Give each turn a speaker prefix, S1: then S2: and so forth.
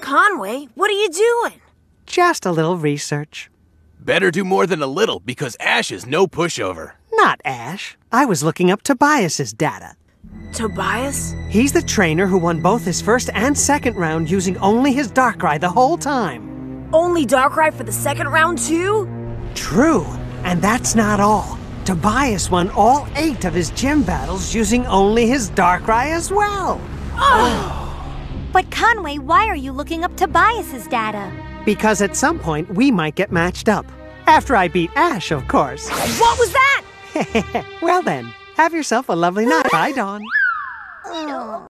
S1: Conway, what are you doing?
S2: Just a little research.
S3: Better do more than a little, because Ash is no pushover.
S2: Not Ash. I was looking up Tobias's data.
S1: Tobias?
S2: He's the trainer who won both his first and second round using only his Darkrai the whole time.
S1: Only Darkrai for the second round, too?
S2: True. And that's not all. Tobias won all eight of his gym battles using only his Darkrai as well.
S4: But Conway, why are you looking up Tobias's data?
S2: Because at some point we might get matched up. After I beat Ash, of course.
S1: What was that?
S2: well then, have yourself a lovely night. Bye, Dawn. Oh.